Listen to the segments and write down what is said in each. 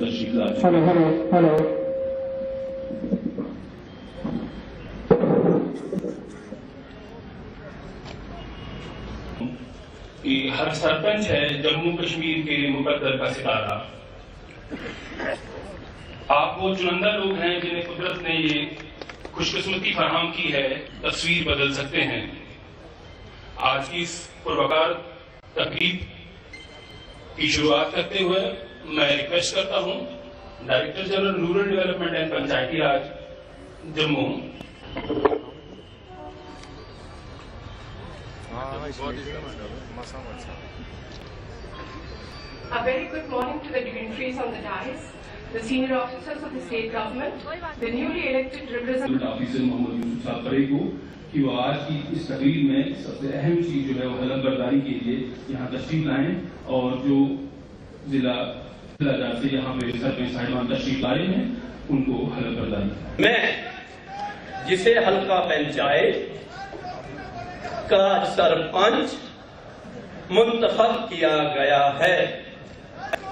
Hello hello hello हर सरपंच है, जम्मू कश्मीर के मुकद्दर का सितारा। आप वो चुनिंदा लोग हैं जिन्हें कुदरत ने ये खुशकिस्मती फराहम की है, तस्वीर बदल सकते हैं। आज की इस पुरवकार तकरीब की शुरुआत करते हुए मैं रिक्वेस्ट करता हूँ director general rural development and Panchayati Raj Jammu A very good morning to the dignitaries on the dais, the senior officers of the state government, the newly elected representatives. Officer Mohammad Yusuf Sahab Parray को कि वो आज की इस तकरीर में सबसे अहम चीज़ जो है वो हलम बरदारी के लिए यहाँ तशरीफ़ लाएँ और जो जिला से यहाँ साहिबान तशरीफ़ लाए हैं, उनको मैं जिसे हल्का पंचायत का सरपंच मुंतखब किया गया है।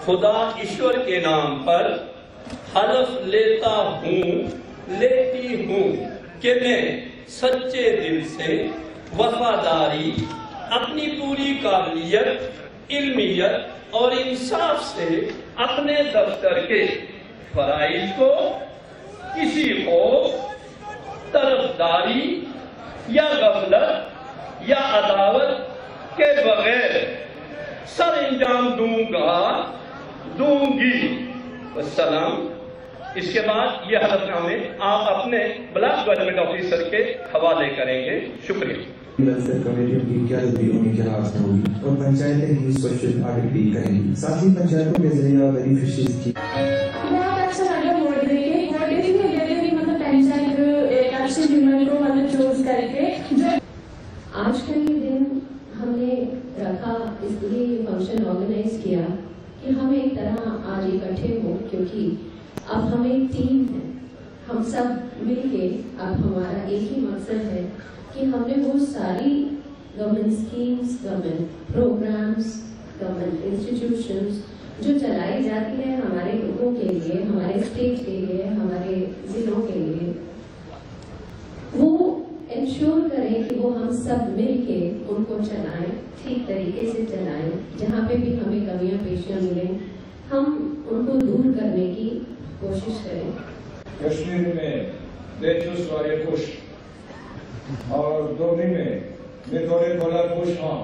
खुदा ईश्वर के नाम पर हलफ लेता हूँ, लेती हूँ कि मैं सच्चे दिल से वफादारी, अपनी पूरी काबिलियत, इल्मियत और इंसाफ से अपने दफ्तर के फराइज को किसी को तरफदारी या गफलत या अदावत के बगैर सर अंजाम दूँगा, दूँगी। सलाम इसके बाद ये हलफनामे आप अपने ब्लॉक गवर्नमेंट ऑफिसर के हवाले करेंगे। शुक्रिया। वेलफेयर कमेटी की क्या ज़रूरी उनके खिलाफ में होगी? और पंचायतें ही इस पर ऑडिट भी करेंगी। साथ ही पंचायतों के ज़रिए अच्छा के। भी मतलब एक अच्छे ह्यूमन को मतलब चूज़ करके आज का ये दिन हमने रखा इसलिए ये फ़ंक्शन ऑर्गेनाइज किया कि हम एक तरह आज इकट्ठे हो क्योंकि अब हम एक टीम है। हम सब मिलके अब हमारा एक ही मकसद है कि हमने वो सारी government schemes government programmes government institutions जो चलाई जाती है हमारे लोगों के लिए, हमारे स्टेट के लिए, हमारे जिलों के लिए, वो इंश्योर करें कि वो हम सब मिलके उनको चलाएँ, ठीक तरीके से चलाएँ, जहाँ पे भी हमें कमियाँ पेशियाँ मिलें, हम उनको दूर करने की कोशिश करें। कश्मीर में देचुस वाले कुश और दोनी में मिथोड़े बोला कुश हाँ।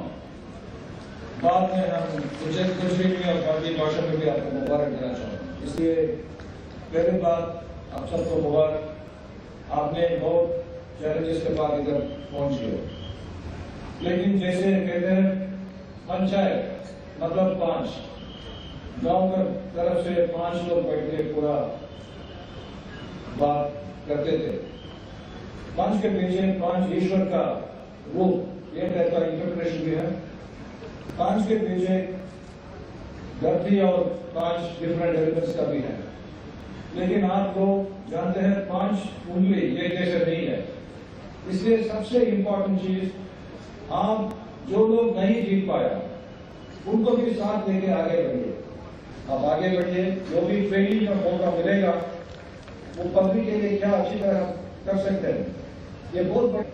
बाद में हम उज्जैन कश्मीर में और भारतीय भाषा में भी आपको मुबारक देना चाहूँ इसलिए पहली बात, आप सबको मुबारक। आपने बहुत चैलेंजेस के बाद इधर पहुँची हो। लेकिन जैसे कहते हैं, पंचायत मतलब पाँच। गाँव तरफ़ से पाँच लोग बैठ के पूरा बात करते थे। पाँच के पीछे पाँच ईश्वर का रूप, ये टाइप का इंटरप्रिटेशन भी है। पाँच के पीछे धरती और पाँच डिफरेंट एलिमेंट्स का भी है। लेकिन आप लोग जानते हैं, पाँच उंगली ये जैसे नहीं है। इसलिए सबसे इंपॉर्टेंट चीज़, आप जो लोग नहीं जीत पाया, उनको भी साथ लेके आगे बढ़िए। आप आगे बढ़िए, जो भी ट्रेनिंग का मौका मिलेगा वो पब्लिक के लिए क्या अच्छी तरह कर सकते हैं? ये बहुत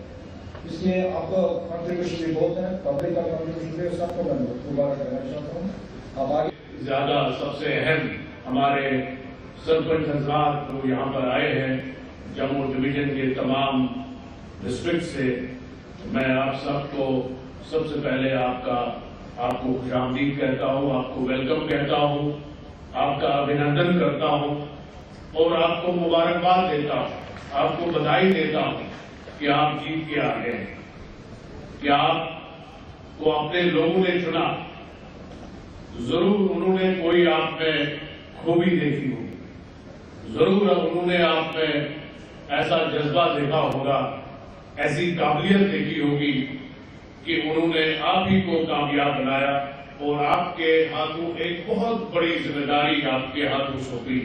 इसलिए आपका कंट्रीब्यूशन भी बहुत है। पब्लिक का कंट्रीब्यूशन भी सबको मैं मुबारक करना चाहता हूँ। आप आगे ज़्यादा सबसे अहम हमारे सरपंच हजरात जो यहाँ पर आए हैं, जम्मू डिवीज़न के तमाम डिस्ट्रिक्ट से, मैं आप सबको सबसे पहले आपका आपको खुशामदीद कहता हूँ, आपको वेलकम कहता हूँ, आपका अभिनंदन करता हूँ। और आपको मुबारकबाद देता हूँ। आपको बधाई देता हूँ कि आप जीत के आ गए कि आपको अपने लोगों ने चुना। ज़रूर उन्होंने कोई आप में खूबी देखी होगी। ज़रूर उन्होंने आप में ऐसा जज्बा देखा होगा, ऐसी काबिलियत देखी होगी कि उन्होंने आप ही को कामयाब बनाया और आपके हाथों एक बहुत बड़ी ज़िम्मेदारी आपके हाथों सौंपी।